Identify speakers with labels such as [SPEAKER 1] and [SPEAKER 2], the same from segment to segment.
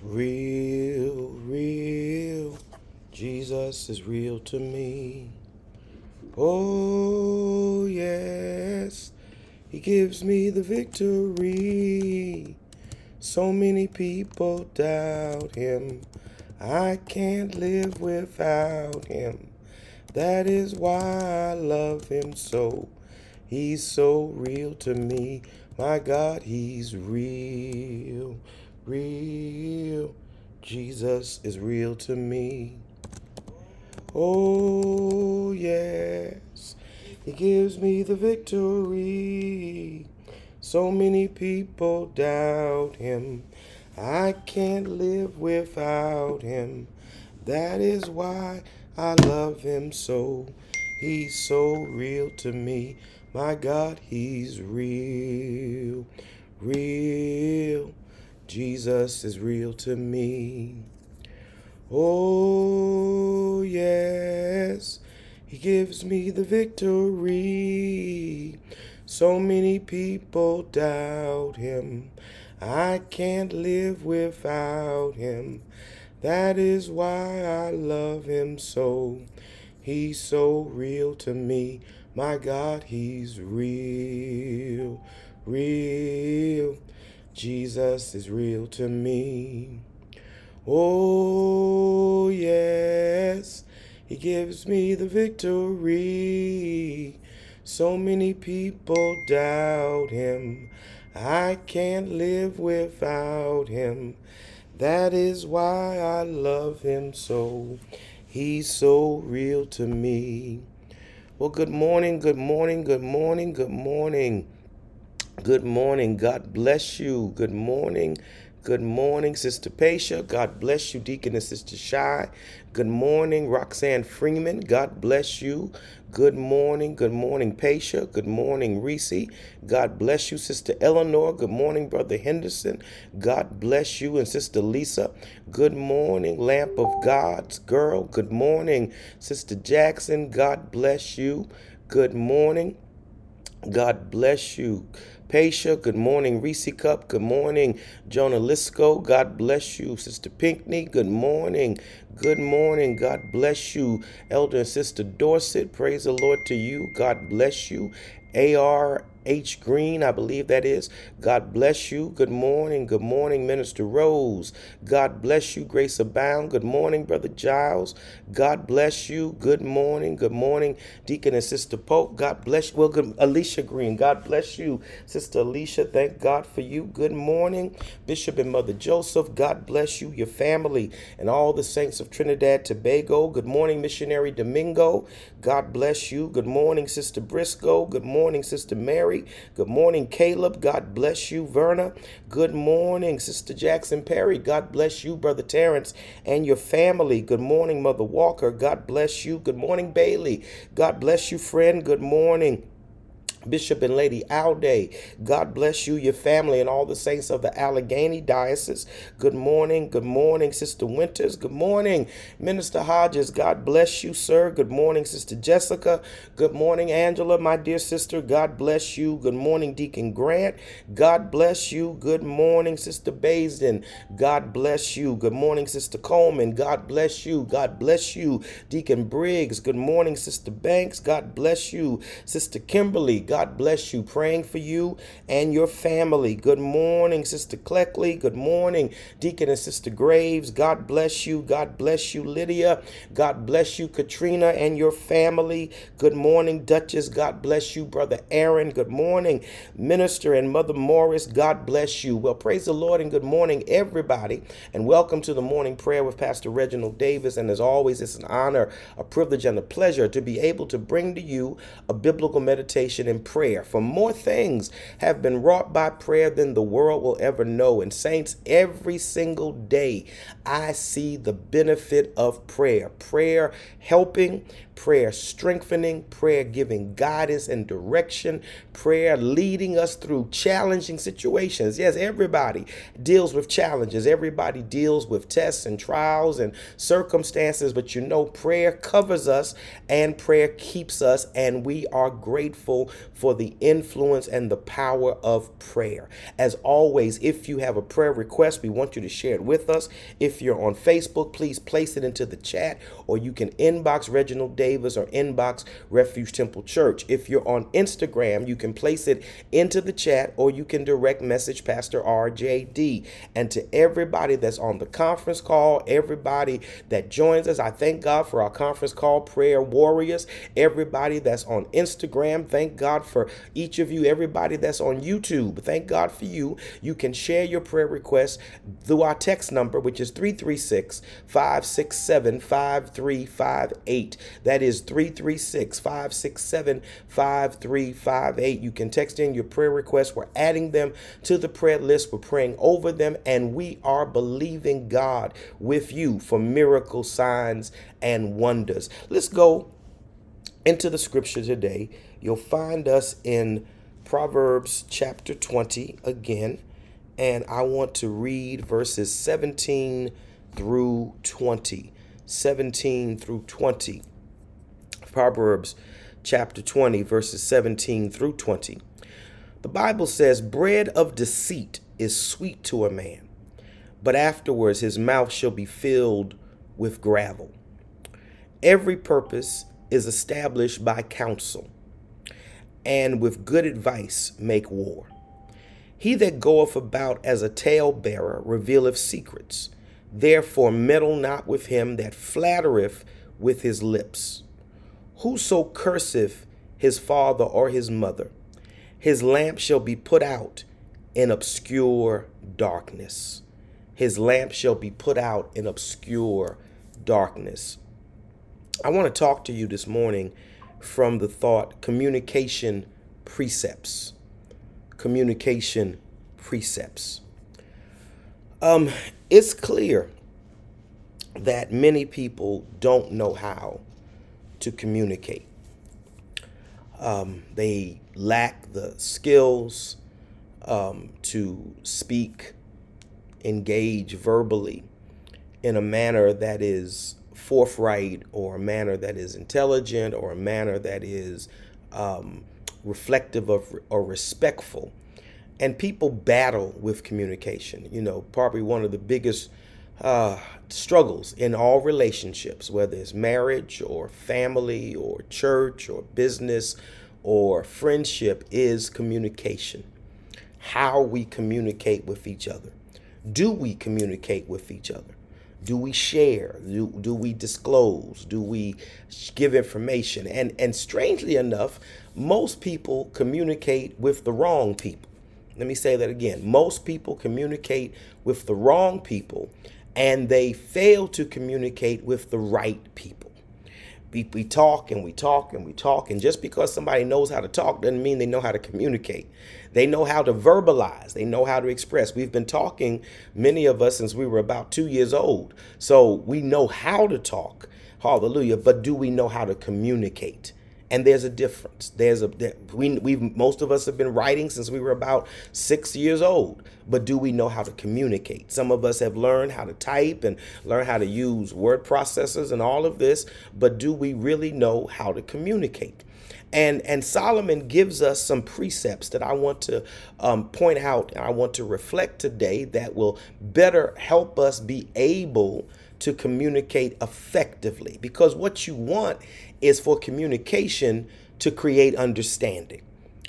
[SPEAKER 1] Real, real, Jesus is real to me. Oh, yes, He gives me the victory. So many people doubt Him. I can't live without Him. That is why I love Him so. He's so real to me. My God, He's real, real. Jesus is real to me. Oh, yes, He gives me the victory. So many people doubt Him. I can't live without Him. That is why I love Him so. He's so real to me. My God, He's real, real. Jesus is real to me. Oh, yes, He gives me the victory. So many people doubt Him. I can't live without Him. That is why I love Him so. He's so real to me. My God, He's real, real. Jesus is real to me. Oh, yes, He gives me the victory. So many people doubt Him. I can't live without Him. That is why I love Him so. He's so real to me. Well, good morning, good morning, good morning, good morning. Good morning. God bless you. Good morning. Good morning, Sister Paisha. God bless you, Deacon and Sister Shy. Good morning, Roxanne Freeman. God bless you. Good morning. Good morning, Paisha. Good morning, Reese. God bless you, Sister Eleanor. Good morning, Brother Henderson. God bless you, and Sister Lisa. Good morning, Lamp of God's girl. Good morning, Sister Jackson. God bless you. Good morning. God bless you. Paisha, good morning. Reese Cup, good morning. Jonah Lisco, God bless you. Sister Pinkney, good morning. Good morning. God bless you. Elder and Sister Dorset, praise the Lord to you. God bless you. AR H. Green, I believe that is. God bless you. Good morning. Good morning, Minister Rose. God bless you. Grace abound. Good morning, Brother Giles. God bless you. Good morning. Good morning, Deacon and Sister Pope. God bless you. Well, good, Alicia Green. God bless you, Sister Alicia. Thank God for you. Good morning, Bishop and Mother Joseph. God bless you, your family, and all the saints of Trinidad, Tobago. Good morning, Missionary Domingo. God bless you. Good morning, Sister Briscoe. Good morning, Sister Mary. Good morning, Caleb. God bless you, Verna. Good morning, Sister Jackson Perry. God bless you, Brother Terrence, and your family. Good morning, Mother Walker. God bless you. Good morning, Bailey. God bless you, friend. Good morning. Bishop and Lady Alday, God bless you, your family, and all the saints of the Allegheny Diocese. Good morning. Good morning, Sister Winters. Good morning, Minister Hodges. God bless you, sir. Good morning, Sister Jessica. Good morning, Angela, my dear sister. God bless you. Good morning, Deacon Grant. God bless you. Good morning, Sister Baisden. God bless you. Good morning, Sister Coleman. God bless you. God bless you, Deacon Briggs. Good morning, Sister Banks. God bless you, Sister Kimberly. God bless you. Praying for you and your family. Good morning, Sister Cleckley. Good morning, Deacon and Sister Graves. God bless you. God bless you, Lydia. God bless you, Katrina and your family. Good morning, Duchess. God bless you, Brother Aaron. Good morning, Minister and Mother Morris. God bless you. Well, praise the Lord and good morning, everybody. And welcome to the morning prayer with Pastor Reginald Davis. And as always, it's an honor, a privilege, and a pleasure to be able to bring to you a biblical meditation prayer. For more things have been wrought by prayer than the world will ever know. And saints, every single day I see the benefit of prayer. Prayer helping, prayer strengthening, prayer giving guidance and direction, prayer leading us through challenging situations. Yes, everybody deals with challenges, everybody deals with tests and trials and circumstances, but you know, prayer covers us and prayer keeps us, and we are grateful for the influence and the power of prayer. As always, if you have a prayer request, we want you to share it with us. If you're on Facebook, please place it into the chat, or you can inbox Reginald Or inbox Refuge Temple Church. If you're on Instagram, you can place it into the chat, or you can direct message Pastor RJD. And to everybody that's on the conference call, everybody that joins us, I thank God for our conference call prayer warriors. Everybody that's on Instagram, thank God for each of you, everybody that's on YouTube. Thank God for you. You can share your prayer requests through our text number, which is 336 567 5358. That is 336 567 5358. You can text in your prayer requests. We're adding them to the prayer list. We're praying over them, and we are believing God with you for miracle signs and wonders. Let's go into the scripture today You'll find us in Proverbs chapter 20 again, and I want to read verses 17 through 20. 17 through 20. Proverbs chapter 20, verses 17 through 20. The Bible says, Bread of deceit is sweet to a man, but afterwards his mouth shall be filled with gravel. Every purpose is established by counsel and with good advice make war. He that goeth about as a talebearer revealeth secrets. Therefore meddle not with him that flattereth with his lips. Whoso curseth his father or his mother, his lamp shall be put out in obscure darkness. His lamp shall be put out in obscure darkness. I want to talk to you this morning from the thought communication precepts. Communication precepts. Um, it's clear that many people don't know how to communicate. Um, they lack the skills um, to speak, engage verbally in a manner that is forthright or a manner that is intelligent or a manner that is um, reflective of or respectful. And people battle with communication. You know, probably one of the biggest uh, struggles in all relationships, whether it's marriage or family or church or business or friendship, is communication. How we communicate with each other. Do we communicate with each other? do we share do, do we disclose do we give information and and strangely enough most people communicate with the wrong people let me say that again most people communicate with the wrong people and they fail to communicate with the right people. We, we talk and we talk and we talk and just because somebody knows how to talk doesn't mean they know how to communicate. They know how to verbalize. They know how to express. We've been talking many of us since we were about two years old. So we know how to talk. Hallelujah. But do we know how to communicate and there's a difference. There's a we we most of us have been writing since we were about 6 years old. But do we know how to communicate? Some of us have learned how to type and learn how to use word processors and all of this but do we really know how to communicate? And and Solomon gives us some precepts that I want to um, point out and I want to reflect today that will better help us be able to communicate effectively because what you want is for communication to create understanding.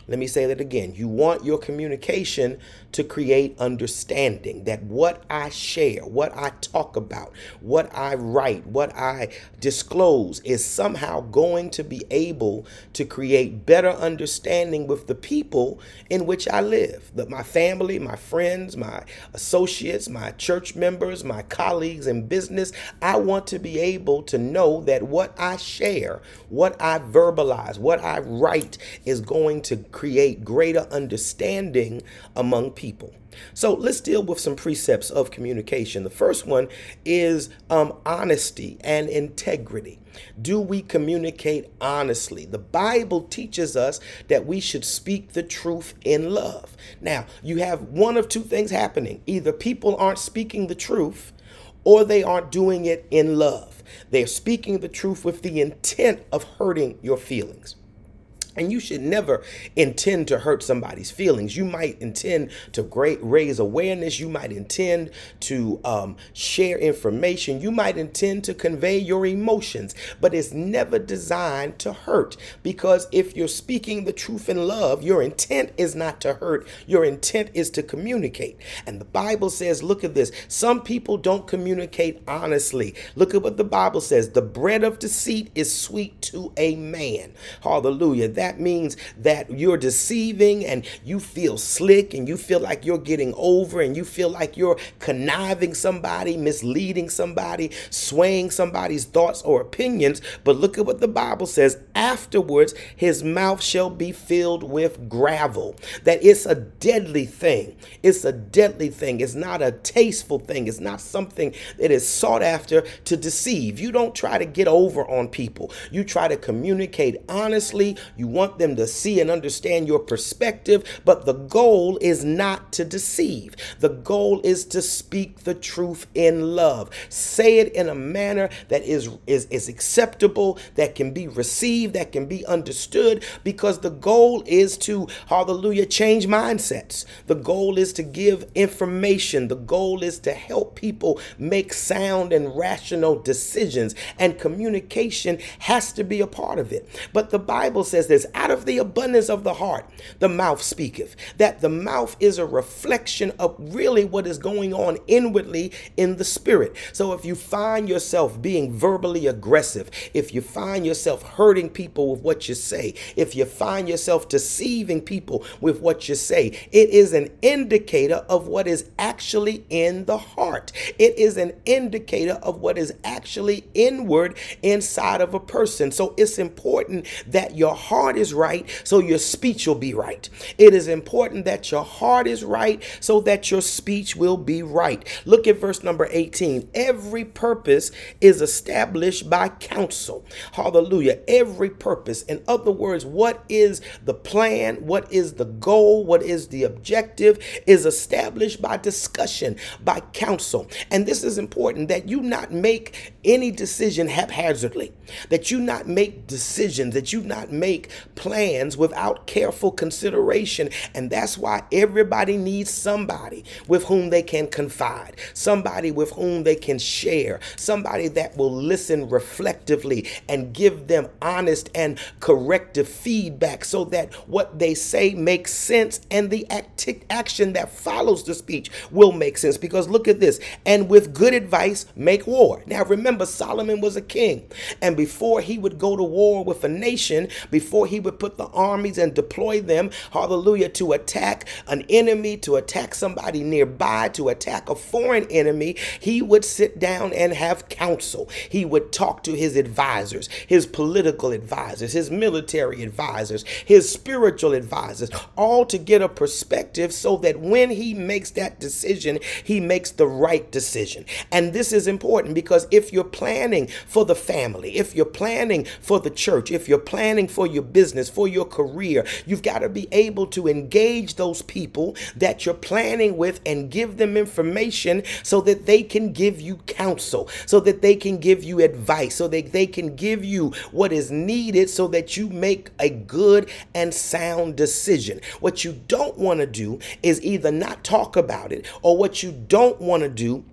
[SPEAKER 1] Let me say that again. You want your communication to create understanding that what I share, what I talk about, what I write, what I disclose is somehow going to be able to create better understanding with the people in which I live. That my family, my friends, my associates, my church members, my colleagues in business, I want to be able to know that what I share, what I verbalize, what I write is going to create greater understanding among people. So let's deal with some precepts of communication. The first one is um, honesty and integrity. Do we communicate honestly? The Bible teaches us that we should speak the truth in love. Now, you have one of two things happening either people aren't speaking the truth or they aren't doing it in love. They're speaking the truth with the intent of hurting your feelings. And you should never intend to hurt somebody's feelings. You might intend to great raise awareness. You might intend to um, share information. You might intend to convey your emotions, but it's never designed to hurt. Because if you're speaking the truth in love, your intent is not to hurt. Your intent is to communicate. And the Bible says, look at this. Some people don't communicate honestly. Look at what the Bible says. The bread of deceit is sweet to a man. Hallelujah that means that you're deceiving and you feel slick and you feel like you're getting over and you feel like you're conniving somebody, misleading somebody, swaying somebody's thoughts or opinions. But look at what the Bible says afterwards, his mouth shall be filled with gravel. That it's a deadly thing. It's a deadly thing. It's not a tasteful thing. It's not something that is sought after to deceive. You don't try to get over on people. You try to communicate honestly. You want them to see and understand your perspective, but the goal is not to deceive. The goal is to speak the truth in love. Say it in a manner that is, is, is acceptable, that can be received, that can be understood, because the goal is to, hallelujah, change mindsets. The goal is to give information. The goal is to help people make sound and rational decisions, and communication has to be a part of it. But the Bible says this out of the abundance of the heart, the mouth speaketh. That the mouth is a reflection of really what is going on inwardly in the spirit. So if you find yourself being verbally aggressive, if you find yourself hurting people with what you say, if you find yourself deceiving people with what you say, it is an indicator of what is actually in the heart. It is an indicator of what is actually inward inside of a person. So it's important that your heart is right so your speech will be right. It is important that your heart is right so that your speech will be right. Look at verse number 18. Every purpose is established by counsel. Hallelujah. Every purpose. In other words, what is the plan? What is the goal? What is the objective? Is established by discussion, by counsel. And this is important that you not make any decision haphazardly, that you not make decisions, that you not make plans without careful consideration. And that's why everybody needs somebody with whom they can confide, somebody with whom they can share, somebody that will listen reflectively and give them honest and corrective feedback so that what they say makes sense and the acti- action that follows the speech will make sense. Because look at this, and with good advice, make war. Now remember, Solomon was a king, and before he would go to war with a nation, before he would put the armies and deploy them, hallelujah, to attack an enemy, to attack somebody nearby, to attack a foreign enemy, he would sit down and have counsel. He would talk to his advisors, his political advisors, his military advisors, his spiritual advisors, all to get a perspective so that when he makes that decision, he makes the right decision. And this is important because if you're planning for the family, if you're planning for the church, if you're planning for your business, for your career. You've got to be able to engage those people that you're planning with and give them information so that they can give you counsel, so that they can give you advice, so that they can give you what is needed so that you make a good and sound decision. What you don't want to do is either not talk about it or what you don't want to do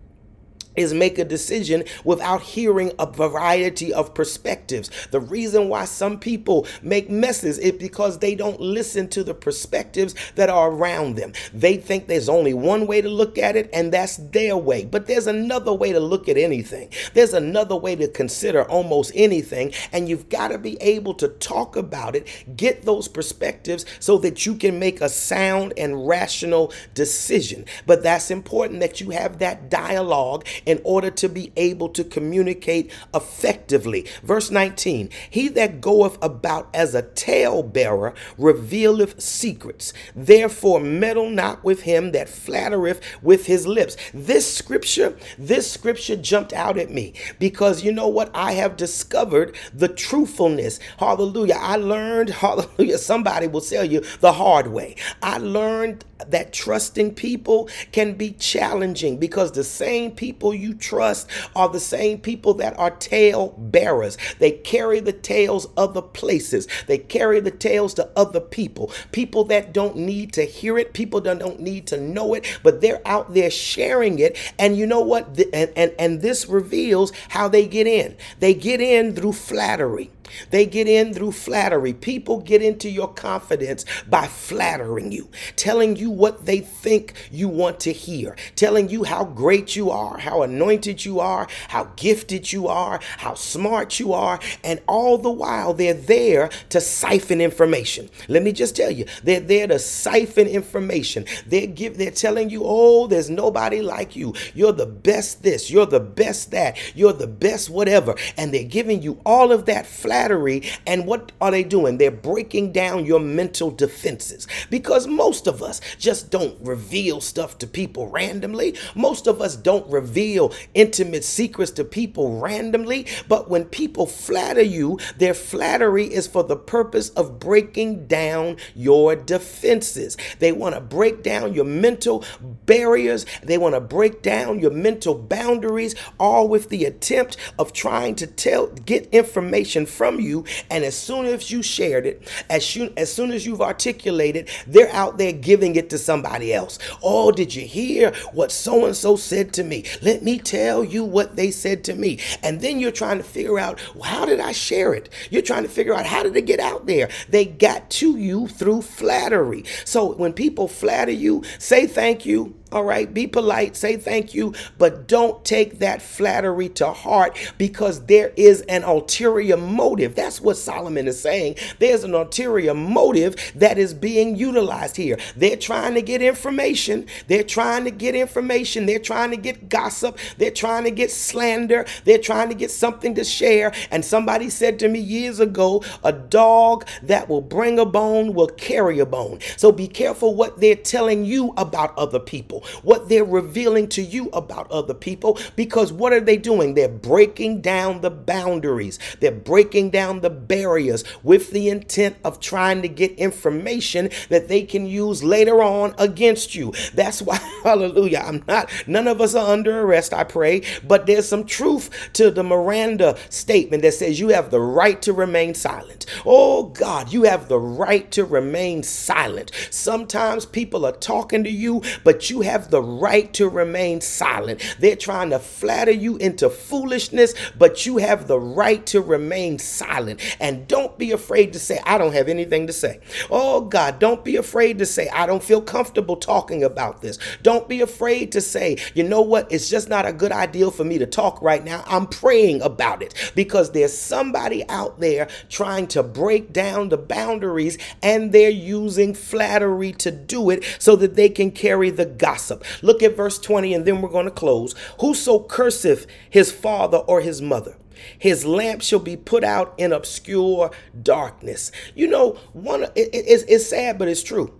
[SPEAKER 1] is make a decision without hearing a variety of perspectives. The reason why some people make messes is because they don't listen to the perspectives that are around them. They think there's only one way to look at it, and that's their way. But there's another way to look at anything. There's another way to consider almost anything, and you've got to be able to talk about it, get those perspectives so that you can make a sound and rational decision. But that's important that you have that dialogue in order to be able to communicate effectively. Verse 19 He that goeth about as a talebearer revealeth secrets. Therefore, meddle not with him that flattereth with his lips. This scripture, this scripture jumped out at me because you know what? I have discovered the truthfulness. Hallelujah. I learned, hallelujah, somebody will tell you the hard way. I learned that trusting people can be challenging because the same people you trust are the same people that are tale bearers. They carry the tales other places. They carry the tales to other people. People that don't need to hear it, people that don't need to know it, but they're out there sharing it. And you know what? And, and, and this reveals how they get in. They get in through flattery. They get in through flattery. People get into your confidence by flattering you, telling you what they think you want to hear, telling you how great you are, how anointed you are, how gifted you are, how smart you are, and all the while they're there to siphon information. Let me just tell you, they're there to siphon information. They're give they're telling you, "Oh, there's nobody like you. You're the best this, you're the best that, you're the best whatever." And they're giving you all of that flattery flattery. And what are they doing? They're breaking down your mental defenses because most of us just don't reveal stuff to people randomly. Most of us don't reveal intimate secrets to people randomly. But when people flatter you, their flattery is for the purpose of breaking down your defenses. They want to break down your mental barriers, they want to break down your mental boundaries, all with the attempt of trying to tell, get information from from you. And as soon as you shared it, as soon, as soon as you've articulated, they're out there giving it to somebody else. Oh, did you hear what so and so said to me? Let me tell you what they said to me. And then you're trying to figure out, well, how did I share it? You're trying to figure out how did it get out there? They got to you through flattery. So when people flatter you, say thank you all right, be polite, say thank you, but don't take that flattery to heart because there is an ulterior motive. That's what Solomon is saying. There's an ulterior motive that is being utilized here. They're trying to get information. They're trying to get information. They're trying to get gossip. They're trying to get slander. They're trying to get something to share. And somebody said to me years ago, a dog that will bring a bone will carry a bone. So be careful what they're telling you about other people people, what they're revealing to you about other people, because what are they doing? They're breaking down the boundaries, they're breaking down the barriers with the intent of trying to get information that they can use later on against you. That's why, hallelujah, I'm not, none of us are under arrest, I pray, but there's some truth to the Miranda statement that says you have the right to remain silent. Oh God, you have the right to remain silent. Sometimes people are talking to you, but you have the right to remain silent. They're trying to flatter you into foolishness, but you have the right to remain silent. And don't be afraid to say, I don't have anything to say. Oh God, don't be afraid to say, I don't feel comfortable talking about this. Don't be afraid to say, you know what? It's just not a good idea for me to talk right now. I'm praying about it because there's somebody out there trying to break down the boundaries and they're using flattery to do it so that they can carry the gospel gossip. Look at verse 20 and then we're going to close. Whoso curseth his father or his mother, his lamp shall be put out in obscure darkness. You know, one it, it, it's, it's sad, but it's true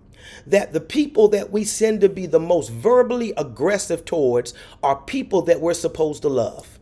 [SPEAKER 1] that the people that we send to be the most verbally aggressive towards are people that we're supposed to love.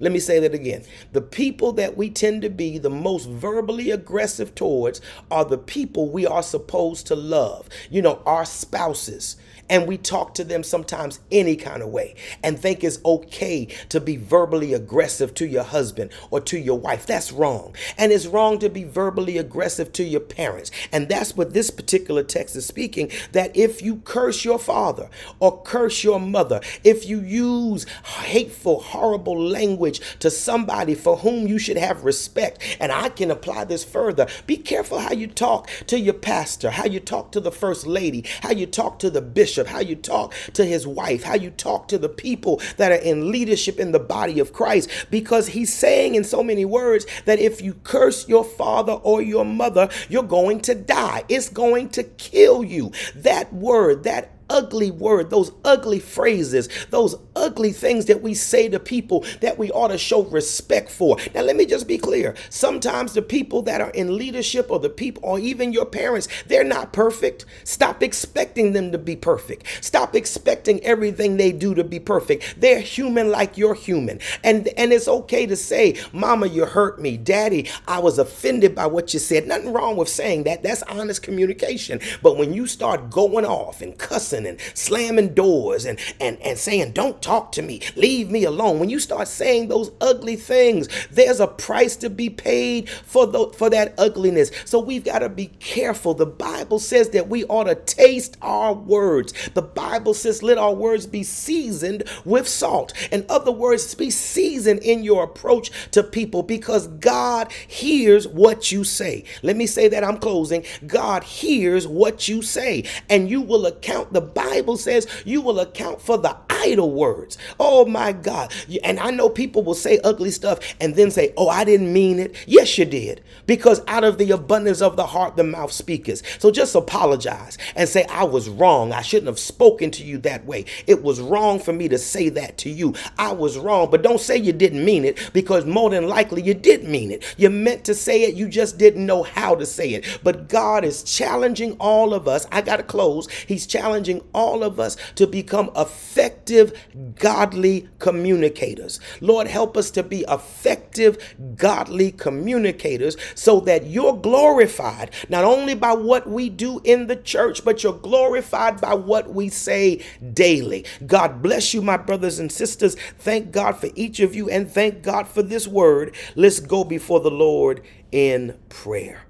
[SPEAKER 1] Let me say that again. The people that we tend to be the most verbally aggressive towards are the people we are supposed to love. You know, our spouses, and we talk to them sometimes any kind of way and think it's okay to be verbally aggressive to your husband or to your wife. That's wrong. And it's wrong to be verbally aggressive to your parents. And that's what this particular text is speaking that if you curse your father or curse your mother, if you use hateful, horrible language to somebody for whom you should have respect, and I can apply this further, be careful how you talk to your pastor, how you talk to the first lady, how you talk to the bishop how you talk to his wife, how you talk to the people that are in leadership in the body of Christ. Because he's saying in so many words that if you curse your father or your mother, you're going to die. It's going to kill you. That word, that ugly word, those ugly phrases, those ugly things that we say to people that we ought to show respect for. Now, let me just be clear. Sometimes the people that are in leadership or the people or even your parents, they're not perfect. Stop expecting them to be perfect. Stop expecting everything they do to be perfect. They're human like you're human. And, and it's okay to say, Mama, you hurt me. Daddy, I was offended by what you said. Nothing wrong with saying that. That's honest communication. But when you start going off and cussing, and slamming doors and, and, and saying, Don't talk to me, leave me alone. When you start saying those ugly things, there's a price to be paid for, the, for that ugliness. So we've got to be careful. The Bible says that we ought to taste our words. The Bible says, Let our words be seasoned with salt. In other words, be seasoned in your approach to people because God hears what you say. Let me say that I'm closing. God hears what you say, and you will account. The Bible says you will account for the idle words. Oh my God. And I know people will say ugly stuff and then say, Oh, I didn't mean it. Yes, you did. Because out of the abundance of the heart, the mouth speaketh. So just apologize and say, I was wrong. I shouldn't have spoken to you that way. It was wrong for me to say that to you. I was wrong. But don't say you didn't mean it because more than likely you did mean it. You meant to say it, you just didn't know how to say it. But God is challenging all of us. I got to close. He's challenging all of us to become effective, godly communicators. Lord, help us to be effective, godly communicators so that you're glorified not only by what we do in the church, but you're glorified by what we say daily. God bless you, my brothers and sisters. Thank God for each of you and thank God for this word. Let's go before the Lord in prayer.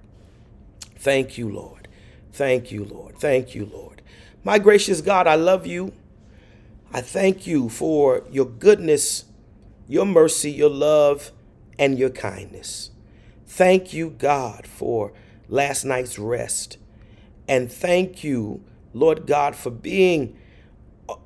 [SPEAKER 1] Thank you, Lord. Thank you, Lord. Thank you, Lord. My gracious God, I love you. I thank you for your goodness, your mercy, your love, and your kindness. Thank you, God, for last night's rest. And thank you, Lord God, for being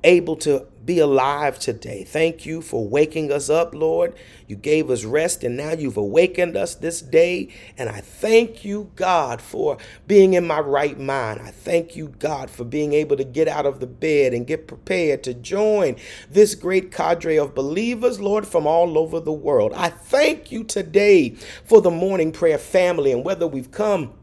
[SPEAKER 1] able to be alive today. Thank you for waking us up, Lord. You gave us rest and now you've awakened us this day. And I thank you, God, for being in my right mind. I thank you, God, for being able to get out of the bed and get prepared to join this great cadre of believers, Lord, from all over the world. I thank you today for the morning prayer family and whether we've come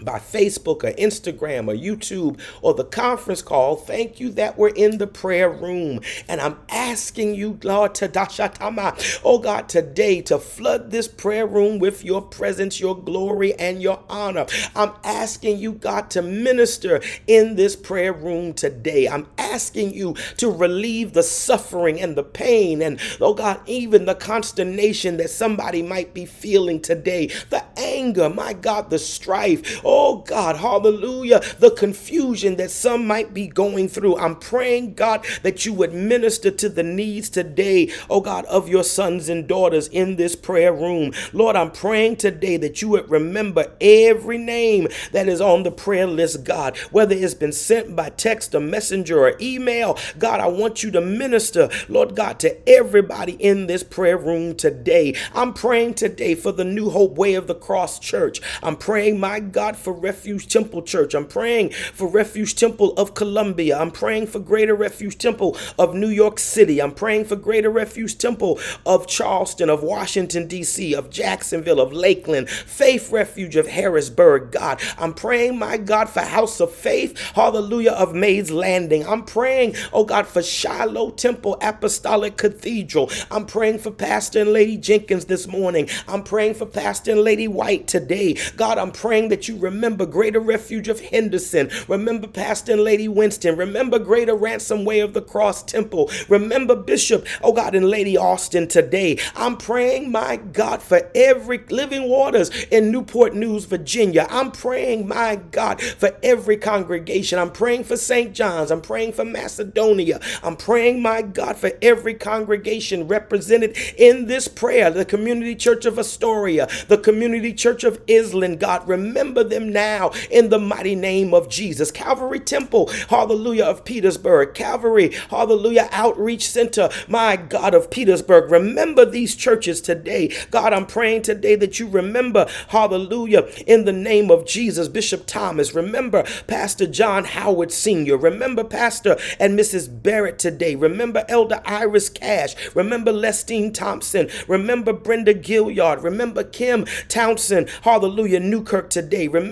[SPEAKER 1] by Facebook or Instagram or YouTube or the conference call, thank you that we're in the prayer room. And I'm asking you, Lord, to dashatama, oh God, today to flood this prayer room with your presence, your glory, and your honor. I'm asking you, God, to minister in this prayer room today. I'm asking you to relieve the suffering and the pain and, oh God, even the consternation that somebody might be feeling today, the anger, my God, the strife Oh God, hallelujah. The confusion that some might be going through. I'm praying, God, that you would minister to the needs today, oh God, of your sons and daughters in this prayer room. Lord, I'm praying today that you would remember every name that is on the prayer list, God, whether it's been sent by text or messenger or email. God, I want you to minister, Lord God, to everybody in this prayer room today. I'm praying today for the New Hope Way of the Cross Church. I'm praying, my God, for Refuge Temple Church. I'm praying for Refuge Temple of Columbia. I'm praying for Greater Refuge Temple of New York City. I'm praying for Greater Refuge Temple of Charleston, of Washington, D.C., of Jacksonville, of Lakeland, Faith Refuge of Harrisburg. God, I'm praying, my God, for House of Faith, hallelujah, of Mays Landing. I'm praying, oh God, for Shiloh Temple Apostolic Cathedral. I'm praying for Pastor and Lady Jenkins this morning. I'm praying for Pastor and Lady White today. God, I'm praying that you Remember Greater Refuge of Henderson. Remember Pastor and Lady Winston. Remember Greater Ransom Way of the Cross Temple. Remember Bishop, oh God, and Lady Austin today. I'm praying, my God, for every living waters in Newport News, Virginia. I'm praying, my God, for every congregation. I'm praying for St. John's. I'm praying for Macedonia. I'm praying, my God, for every congregation represented in this prayer. The Community Church of Astoria, the Community Church of Island. God, remember them them now in the mighty name of Jesus. Calvary Temple, hallelujah, of Petersburg. Calvary, hallelujah, Outreach Center, my God of Petersburg. Remember these churches today. God, I'm praying today that you remember, hallelujah, in the name of Jesus, Bishop Thomas. Remember Pastor John Howard Sr. Remember Pastor and Mrs. Barrett today. Remember Elder Iris Cash. Remember Lestine Thompson. Remember Brenda Gilliard. Remember Kim Townsend hallelujah, Newkirk today. Remember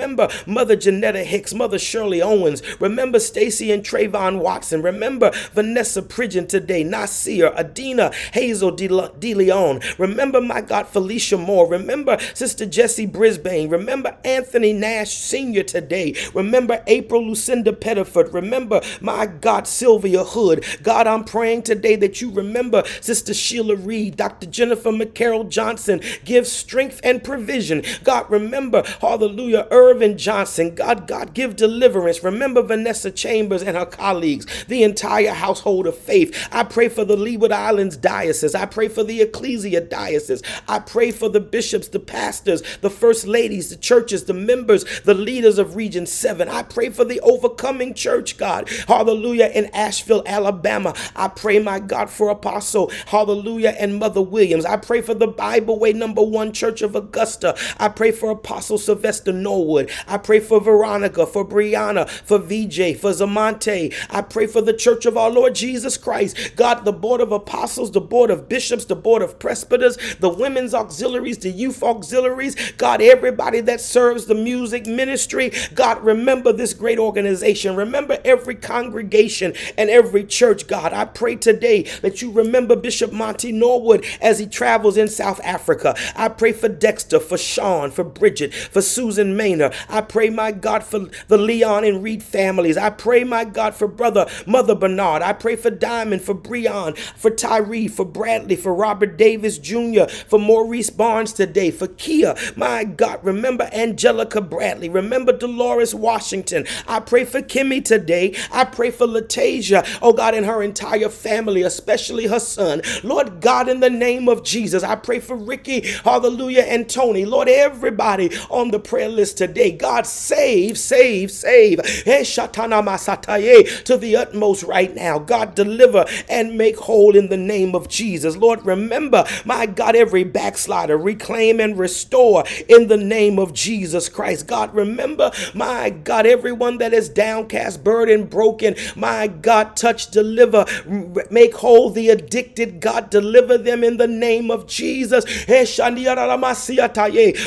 [SPEAKER 1] Mother Janetta Hicks, Mother Shirley Owens. Remember Stacy and Trayvon Watson. Remember Vanessa Pridgeon today, Nasir, Adina, Hazel De Leon. Remember, my God, Felicia Moore. Remember Sister Jessie Brisbane. Remember Anthony Nash Sr. today. Remember April Lucinda Pettiford. Remember, my God, Sylvia Hood. God, I'm praying today that you remember Sister Sheila Reed, Dr. Jennifer McCarroll Johnson. Give strength and provision. God, remember, hallelujah, Irvin Johnson. God, God, give deliverance. Remember Vanessa Chambers and her colleagues, the entire household of faith. I pray for the Leeward Islands Diocese. I pray for the Ecclesia Diocese. I pray for the bishops, the pastors, the first ladies, the churches, the members, the leaders of Region 7. I pray for the overcoming church, God. Hallelujah. In Ashville, Alabama. I pray, my God, for Apostle. Hallelujah. And Mother Williams. I pray for the Bible Way number one Church of Augusta. I pray for Apostle Sylvester Norwood. I pray for Veronica, for Brianna, for VJ, for Zamante. I pray for the Church of our Lord Jesus Christ. God, the Board of Apostles, the Board of Bishops, the Board of Presbyters, the Women's Auxiliaries, the Youth Auxiliaries. God, everybody that serves the music ministry. God, remember this great organization. Remember every congregation and every church, God. I pray today that you remember Bishop Monty Norwood as he travels in South Africa. I pray for Dexter, for Sean, for Bridget, for Susan I pray, my God, for the Leon and Reed families. I pray, my God, for brother, mother Bernard. I pray for Diamond, for Breon, for Tyree, for Bradley, for Robert Davis Jr., for Maurice Barnes today, for Kia. My God, remember Angelica Bradley. Remember Dolores Washington. I pray for Kimmy today. I pray for Latasia, oh God, and her entire family, especially her son. Lord God, in the name of Jesus, I pray for Ricky, hallelujah, and Tony. Lord, everybody on the prayer list today, God, save, save, save. Eh, to the utmost right now. God, deliver and make whole in the name of Jesus. Lord, remember, my God, every backslider, reclaim and restore in the name of Jesus Christ. God, remember, my God, everyone that is downcast, burdened, broken, my God, touch, deliver, make whole the addicted. God, deliver them in the name of Jesus. Eh,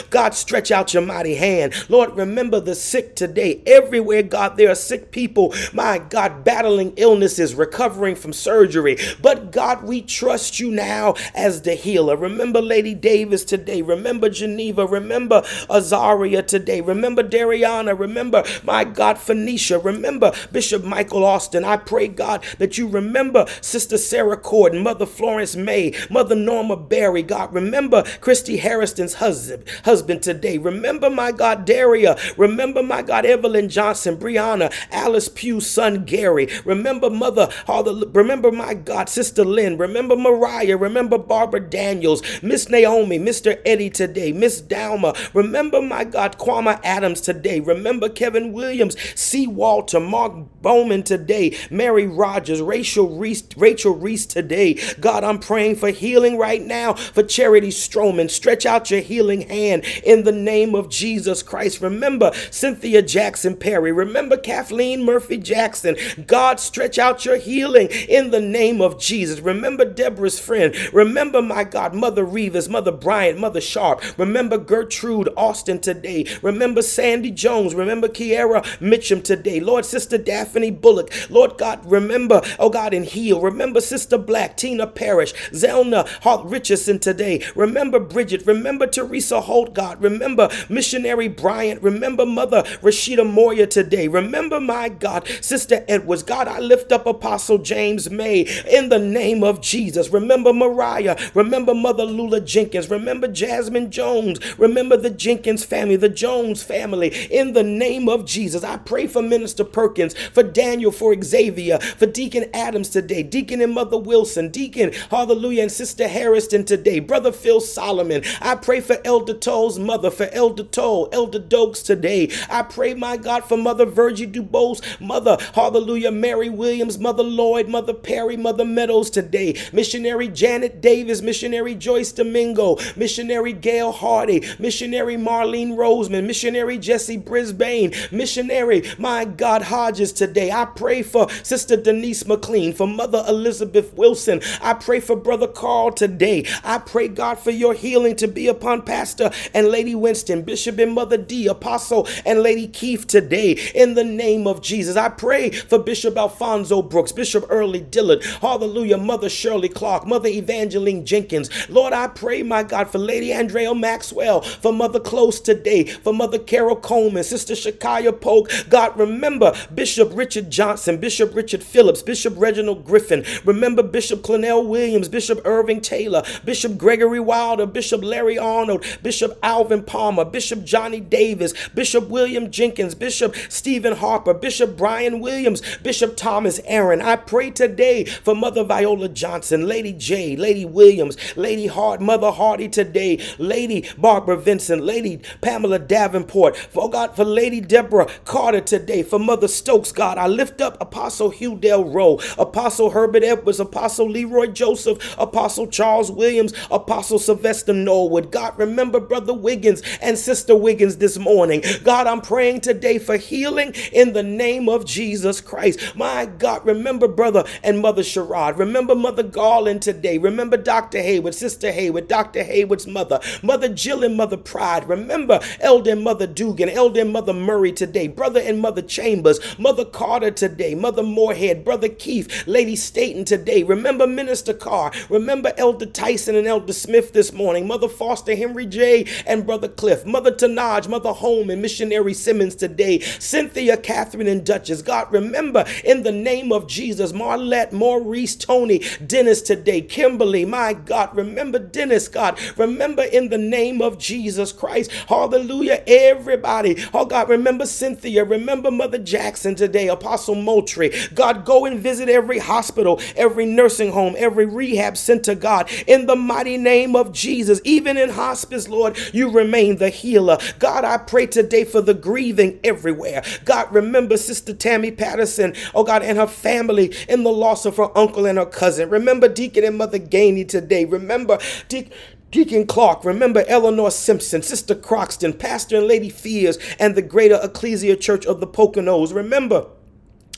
[SPEAKER 1] God, stretch out your mighty hand. Lord, remember the sick today. Everywhere, God, there are sick people, my God, battling illnesses, recovering from surgery. But God, we trust you now as the healer. Remember Lady Davis today. Remember Geneva. Remember Azaria today. Remember Dariana. Remember, my God, Phoenicia. Remember Bishop Michael Austin. I pray, God, that you remember Sister Sarah Corden, Mother Florence May, Mother Norma Berry. God, remember Christy Harrison's husband, husband today. Remember, my God, Daria. Remember, my God, Evelyn Johnson, Brianna, Alice Pugh's son, Gary. Remember, Mother, all the, remember, my God, Sister Lynn. Remember, Mariah. Remember, Barbara Daniels, Miss Naomi, Mr. Eddie today, Miss Dalma. Remember, my God, Kwama Adams today. Remember, Kevin Williams, C. Walter, Mark Bowman today, Mary Rogers, Rachel Reese, Rachel Reese today. God, I'm praying for healing right now for Charity Stroman. Stretch out your healing hand in the name of Jesus Christ. Remember Cynthia Jackson Perry. Remember Kathleen Murphy Jackson. God, stretch out your healing in the name of Jesus. Remember Deborah's friend. Remember, my God, Mother Rivas, Mother Bryant, Mother Sharp. Remember Gertrude Austin today. Remember Sandy Jones. Remember Kiera Mitchum today. Lord, Sister Daphne Bullock. Lord God, remember, oh God, and heal. Remember Sister Black, Tina Parrish, Zelna Hart Richardson today. Remember Bridget. Remember Teresa Holt, God. Remember Missionary Bryant. Remember Mother Rashida Moya today. Remember, my God, Sister Edwards. God, I lift up Apostle James May in the name of Jesus. Remember Mariah. Remember Mother Lula Jenkins. Remember Jasmine Jones. Remember the Jenkins family, the Jones family. In the name of Jesus, I pray for Minister Perkins, for Daniel, for Xavier, for Deacon Adams today, Deacon and Mother Wilson, Deacon, hallelujah, and Sister Harrison today, Brother Phil Solomon. I pray for Elder Toll's mother, for Elder Toll, Elder Dokes today. I pray, my God, for Mother Virgie Dubose, Mother, hallelujah, Mary Williams, Mother Lloyd, Mother Perry, Mother Meadows today, Missionary Janet Davis, Missionary Joyce Domingo, Missionary Gail Hardy, Missionary Marlene Roseman, Missionary Jesse Brisbane, Missionary, my God, Hodges today. I pray for Sister Denise McLean, for Mother Elizabeth Wilson. I pray for Brother Carl today. I pray, God, for your healing to be upon Pastor and Lady Winston, Bishop and Mother D, Apostle and Lady Keith today. In the name of Jesus, I pray for Bishop Alfonso Brooks, Bishop Early Dillard, hallelujah, Mother Shirley Clark, Mother Evangeline Jenkins. Lord, I pray, my God, for Lady Andrea Maxwell, for Mother Close today, for Mother Carol Coleman, Sister Shakaya Polk. God, remember Bishop Richard Johnson, Bishop Richard Phillips, Bishop Reginald Griffin. Remember Bishop Clennell Williams, Bishop Irving Taylor, Bishop Gregory Wilder, Bishop Larry Arnold, Bishop Alvin Palmer, Bishop Johnny Davis, Bishop William Jenkins, Bishop Stephen Harper, Bishop Brian Williams, Bishop Thomas Aaron. I pray today for Mother Viola Johnson, Lady J, Lady Williams, Lady Hart, Mother Hardy today, Lady Barbara Vincent, Lady Pamela Davenport, for oh God, for Lady Deborah Carter today, for Mother Stokes, God. I lift up Apostle Hugh Del Rowe, Apostle Herbert Edwards, Apostle Leroy Joseph, Apostle Charles Williams, Apostle Sylvester Norwood. God, remember Brother Wiggins and Sister Wiggins this morning. God, I'm praying today for healing in the name of Jesus Christ. My God, remember Brother and Mother Sherrod. Remember Mother Garland today. Remember Dr. Hayward, Sister Hayward, Dr. Hayward's mother, Mother Jill and Mother Pride. Remember Elder and Mother Dugan, Elder and Mother Murray today, Brother and Mother Chambers, Mother Carter today, Mother Moorhead, Brother Keith, Lady Staten today. Remember Minister Carr. Remember Elder Tyson and Elder Smith this morning, Mother Foster, Henry J, and Brother Cliff, Mother Tanaj, Mother The home, and Missionary Simmons today, Cynthia, Catherine, and Duchess. God, remember in the name of Jesus, Marlette, Maurice, Tony, Dennis today, Kimberly, my God, remember Dennis, God, remember in the name of Jesus Christ, hallelujah, everybody, oh God, remember Cynthia, remember Mother Jackson today, Apostle Moultrie, God, go and visit every hospital, every nursing home, every rehab center, God, in the mighty name of Jesus, even in hospice, Lord, you remain the healer. God, I pray today for the grieving everywhere. God, remember Sister Tammy Patterson, oh God, and her family in the loss of her uncle and her cousin. Remember Deacon and Mother Gainey today. Remember Deacon. Deacon Clark, remember Eleanor Simpson, Sister Croxton, Pastor and Lady Fears, and the Greater Ecclesia Church of the Poconos. Remember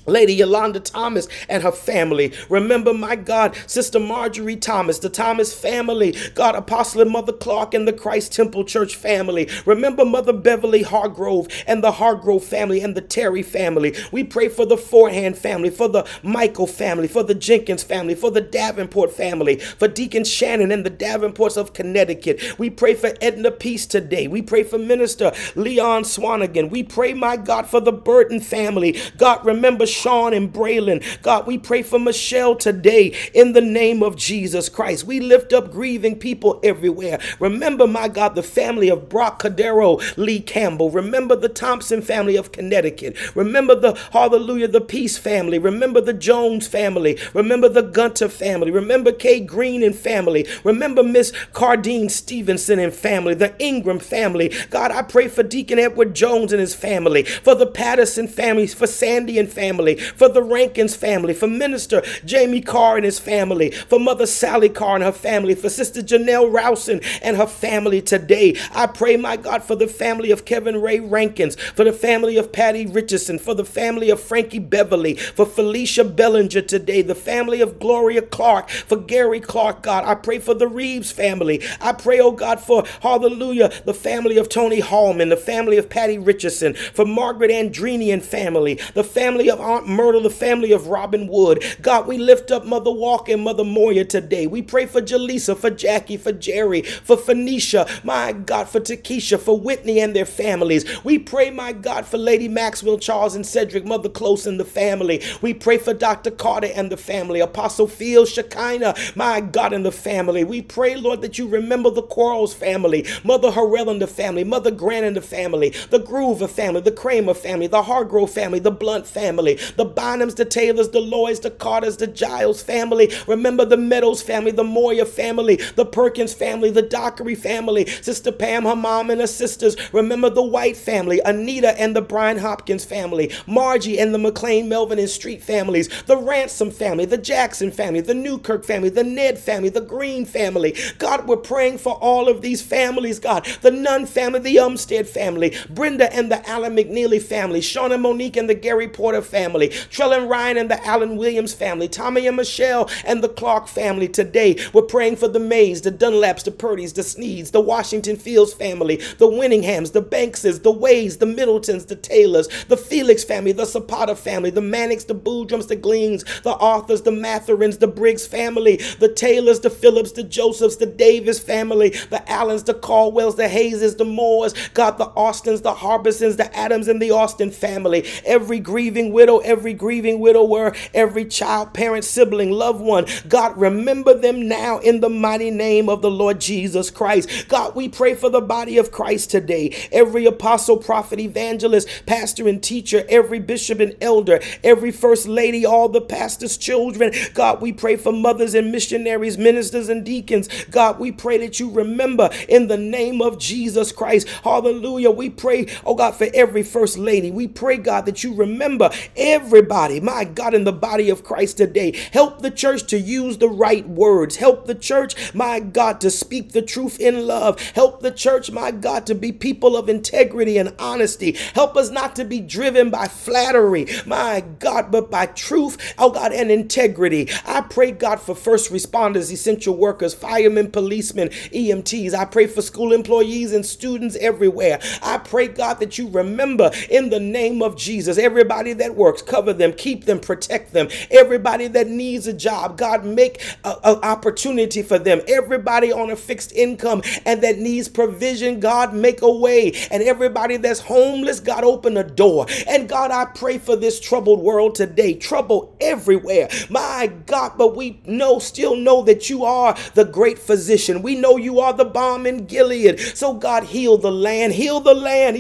[SPEAKER 1] Lady Yolanda Thomas and her family. Remember, my God, Sister Marjorie Thomas, the Thomas family. God, Apostle and Mother Clark and the Christ Temple Church family. Remember Mother Beverly Hargrove and the Hargrove family and the Terry family. We pray for the Forehand family, for the Michael family, for the Jenkins family, for the Davenport family, for Deacon Shannon and the Davenports of Connecticut. We pray for Edna Peace today. We pray for Minister Leon Swanigan. We pray, my God, for the Burton family. God, remember Sean and Braylon. God, we pray for Michelle today in the name of Jesus Christ. We lift up grieving people everywhere. Remember, my God, the family of Brock Cadero Lee Campbell. Remember the Thompson family of Connecticut. Remember the Hallelujah, the Peace family. Remember the Jones family. Remember the Gunter family. Remember Kay Green and family. Remember Miss Cardine Stevenson and family. The Ingram family. God, I pray for Deacon Edward Jones and his family. For the Patterson families. For Sandy and family family, for the Rankins family, for Minister Jamie Carr and his family, for Mother Sally Carr and her family, for Sister Janelle Rousen and her family today. I pray, my God, for the family of Kevin Ray Rankins, for the family of Patty Richardson, for the family of Frankie Beverly, for Felicia Bellinger today, the family of Gloria Clark, for Gary Clark, God. I pray for the Reeves family. I pray, oh God, for hallelujah, the family of Tony Hallman, the family of Patty Richardson, for Margaret Andrini and family, the family of Aunt Myrtle, the family of Robin Wood. God, we lift up Mother Walker and Mother Moya today. We pray for Jaleesa, for Jackie, for Jerry, for Phoenicia, my God, for Takesha, for Whitney and their families. We pray, my God, for Lady Maxwell, Charles, and Cedric, Mother Close and the family. We pray for Dr. Carter and the family, Apostle Field, Shekinah, my God, and the family. We pray, Lord, that you remember the Quarles family, Mother Harrell and the family, Mother Grant and the family, the Groover family, the Kramer family, the Hargrove family, the Blunt family, the Bonhams, the Taylors, the Lloyds, the Carters, the Giles family. Remember the Meadows family, the Moyer family, the Perkins family, the Dockery family, Sister Pam, her mom, and her sisters. Remember the White family, Anita and the Brian Hopkins family, Margie and the McLean, Melvin, and Street families, the Ransom family, the Jackson family, the Newkirk family, the Ned family, the Green family. God, we're praying for all of these families, God. The Nunn family, the Umstead family, Brenda and the Alan McNeely family, and Monique and the Gary Porter family family, Trellin Ryan and the Allen Williams family, Tommy and Michelle and the Clark family. Today, we're praying for the Mays, the Dunlaps, the Purdy's, the Sneeds, the Washington Fields family, the Winninghams, the Bankses, the Ways, the Middletons, the Taylors, the Felix family, the Zapata family, the Mannix, the Boodrums, the Gleans, the Arthurs, the Matherins, the Briggs family, the Taylors, the Phillips, the Josephs, the Davis family, the Allens, the Caldwells, the Hayeses, the Moores, God, the Austins, the Harbisons, the Adams, and the Austin family, every grieving widow, every grieving widower, every child, parent, sibling, loved one. God, remember them now in the mighty name of the Lord Jesus Christ. God, we pray for the body of Christ today. Every apostle, prophet, evangelist, pastor, and teacher, every bishop and elder, every first lady, all the pastors' children. God, we pray for mothers and missionaries, ministers and deacons. God, we pray that you remember in the name of Jesus Christ. Hallelujah. We pray, oh God, for every first lady. We pray, God, that you remember everybody, my God, in the body of Christ today. Help the church to use the right words. Help the church, my God, to speak the truth in love. Help the church, my God, to be people of integrity and honesty. Help us not to be driven by flattery, my God, but by truth, oh God, and integrity. I pray, God, for first responders, essential workers, firemen, policemen, EMTs. I pray for school employees and students everywhere. I pray, God, that you remember in the name of Jesus everybody that works, cover them, keep them, protect them. Everybody that needs a job, God, make an opportunity for them. Everybody on a fixed income and that needs provision, God, make a way. And everybody that's homeless, God, open a door. And God, I pray for this troubled world today. Trouble everywhere. My God, but we know, still know that you are the great physician. We know you are the balm in Gilead. So, God, heal the land. Heal the land.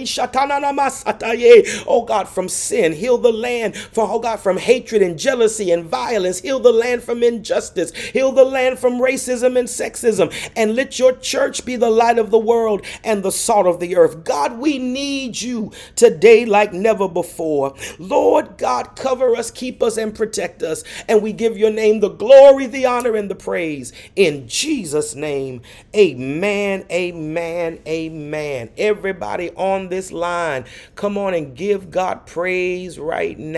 [SPEAKER 1] Oh, God, from sin. Heal the land for, oh, God, from hatred and jealousy and violence. Heal the land from injustice. Heal the land from racism and sexism. And let your church be the light of the world and the salt of the earth. God, we need you today like never before. Lord God, cover us, keep us, and protect us. And we give your name the glory, the honor, and the praise. In Jesus' name, amen, amen, amen. Everybody on this line, come on and give God praise right now.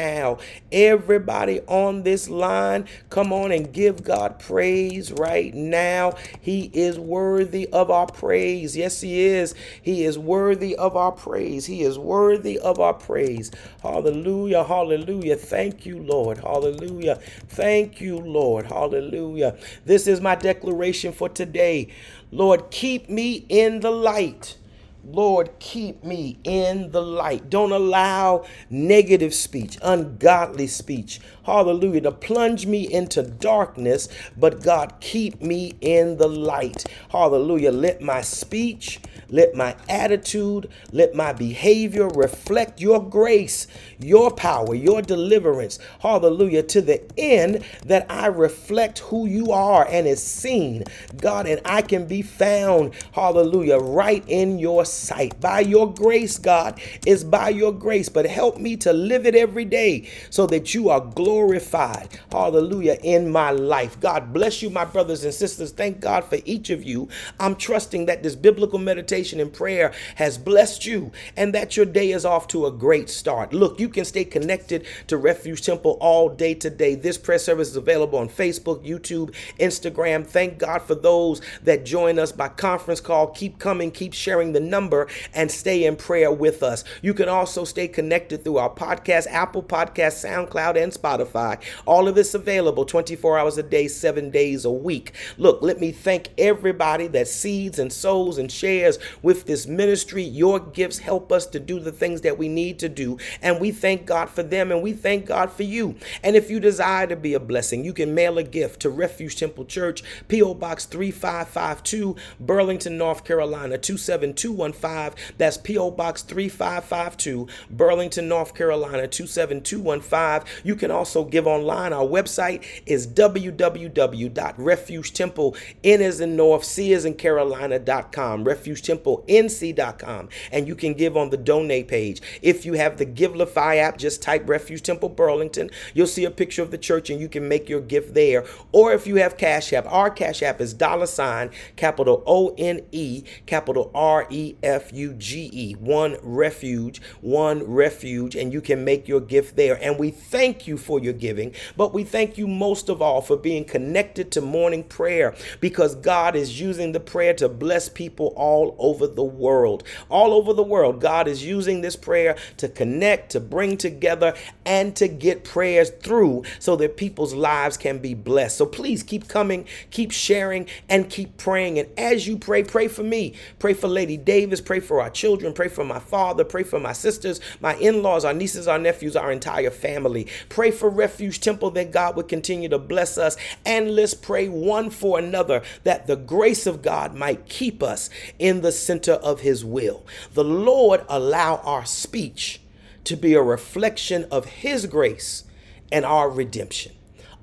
[SPEAKER 1] Everybody on this line, come on and give God praise right now. He is worthy of our praise. Yes, He is. He is worthy of our praise. He is worthy of our praise. Hallelujah. Hallelujah. Thank you, Lord. Hallelujah. Thank you, Lord. Hallelujah. This is my declaration for today. Lord, keep me in the light. Lord, keep me in the light. Don't allow negative speech, ungodly speech, hallelujah, to plunge me into darkness, but God, keep me in the light. Hallelujah. Let my speech, let my attitude, let my behavior reflect your grace, your power, your deliverance. Hallelujah. To the end that I reflect who you are and is seen, God, and I can be found, hallelujah, right in your sight. By your grace, God, is by your grace. But help me to live it every day so that you are glorified, hallelujah, in my life. God bless you, my brothers and sisters. Thank God for each of you. I'm trusting that this biblical meditation meditation and prayer has blessed you and that your day is off to a great start. Look, you can stay connected to Refuge Temple all day today. This prayer service is available on Facebook, YouTube, Instagram. Thank God for those that join us by conference call. Keep coming, keep sharing the number, and stay in prayer with us. You can also stay connected through our podcast, Apple Podcast, SoundCloud, and Spotify. All of this available 24 hours a day, seven days a week. Look, let me thank everybody that seeds and sows and shares with this ministry. Your gifts help us to do the things that we need to do. And we thank God for them and we thank God for you. And if you desire to be a blessing, you can mail a gift to Refuge Temple Church, P.O. Box 3552, Burlington, North Carolina 27215. That's P.O. Box 3552, Burlington, North Carolina 27215. You can also also give online. Our website is www.refugetemple, N in North, C in Carolina.com, refugetemple.nc.com. And you can give on the donate page. If you have the Givelify app, just type Refuge Temple Burlington. You'll see a picture of the church and you can make your gift there. Or if you have Cash App, our Cash App is dollar sign, capital O N E, capital R E F U G E, one refuge, one refuge, and you can make your gift there. And we thank you for your giving, but we thank you most of all for being connected to morning prayer because God is using the prayer to bless people all over the world. All over the world, God is using this prayer to connect, to bring together, and to get prayers through so that people's lives can be blessed. So please keep coming, keep sharing, and keep praying. And as you pray, pray for me. Pray for Lady Davis. Pray for our children. Pray for my father. Pray for my sisters, my in laws, our nieces, our nephews, our entire family. Pray for Refuge Temple that God would continue to bless us. And let's pray one for another that the grace of God might keep us in the center of his will. The Lord allow our speech to be a reflection of his grace and our redemption.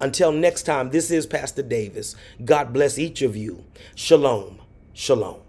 [SPEAKER 1] Until next time, this is Pastor Davis. God bless each of you. Shalom. Shalom.